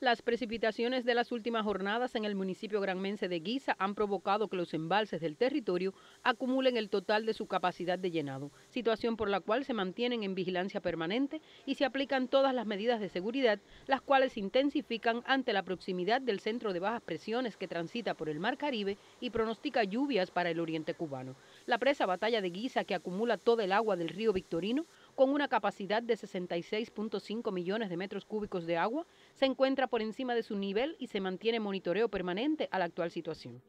Las precipitaciones de las últimas jornadas en el municipio granmense de Guisa han provocado que los embalses del territorio acumulen el total de su capacidad de llenado, situación por la cual se mantienen en vigilancia permanente y se aplican todas las medidas de seguridad, las cuales se intensifican ante la proximidad del centro de bajas presiones que transita por el Mar Caribe y pronostica lluvias para el oriente cubano. La presa Batalla de Guisa, que acumula todo el agua del río Victorino, con una capacidad de 66.5 millones de metros cúbicos de agua, se encuentra por encima de su nivel y se mantiene monitoreo permanente a la actual situación.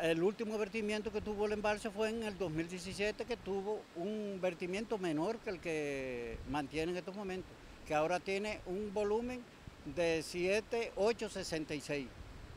El último vertimiento que tuvo el embalse fue en el 2017, que tuvo un vertimiento menor que el que mantiene en estos momentos, que ahora tiene un volumen de 7,866,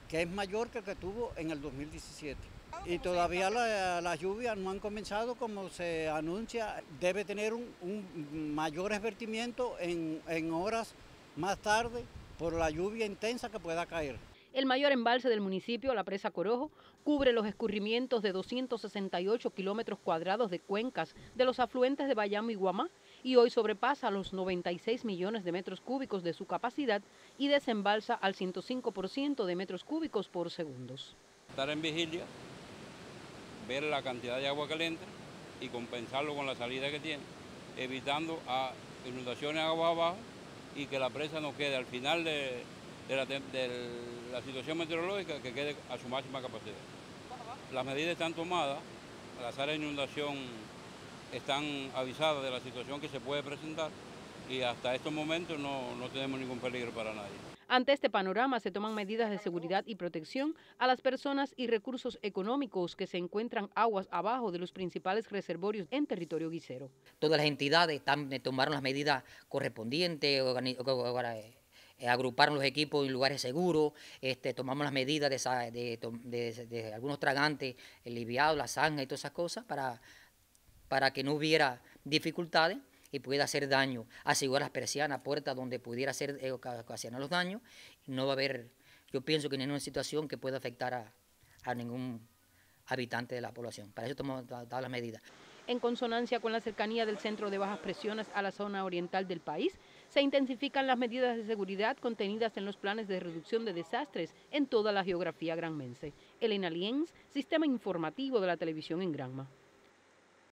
que es mayor que el que tuvo en el 2017 y todavía las lluvias no han comenzado como se anuncia. Debe tener un, mayor esvertimiento en, en horas más tarde por la lluvia intensa que pueda caer. El mayor embalse del municipio, la presa Corojo, cubre los escurrimientos de 268 kilómetros cuadrados de cuencas de los afluentes de Bayamo y Guamá y hoy sobrepasa los 96 millones de metros cúbicos de su capacidad y desembalsa al 105% de metros cúbicos por segundos. Estar en vigilia ver la cantidad de agua caliente y compensarlo con la salida que tiene, evitando a inundaciones agua abajo y que la presa no quede al final de, la, situación meteorológica que quede a su máxima capacidad. Las medidas están tomadas, las áreas de inundación están avisadas de la situación que se puede presentar y hasta estos momentos no, no tenemos ningún peligro para nadie. Ante este panorama se toman medidas de seguridad y protección a las personas y recursos económicos que se encuentran aguas abajo de los principales reservorios en territorio guisero. Todas las entidades eh, tomaron las medidas correspondientes, eh, agruparon los equipos en lugares seguros, este, tomamos las medidas de, algunos tragantes, el liviado, la zanja y todas esas cosas para, para que no hubiera dificultades y pueda hacer daño, asegurar las persianas, puertas donde pudiera hacer eh, ocasionar los daños, no va a haber, yo pienso que ninguna situación que pueda afectar a, a ningún habitante de la población. Para eso tomamos todas las medidas. En consonancia con la cercanía del centro de bajas presiones a la zona oriental del país, se intensifican las medidas de seguridad contenidas en los planes de reducción de desastres en toda la geografía granmense. Elena Lienz, Sistema Informativo de la Televisión en Granma.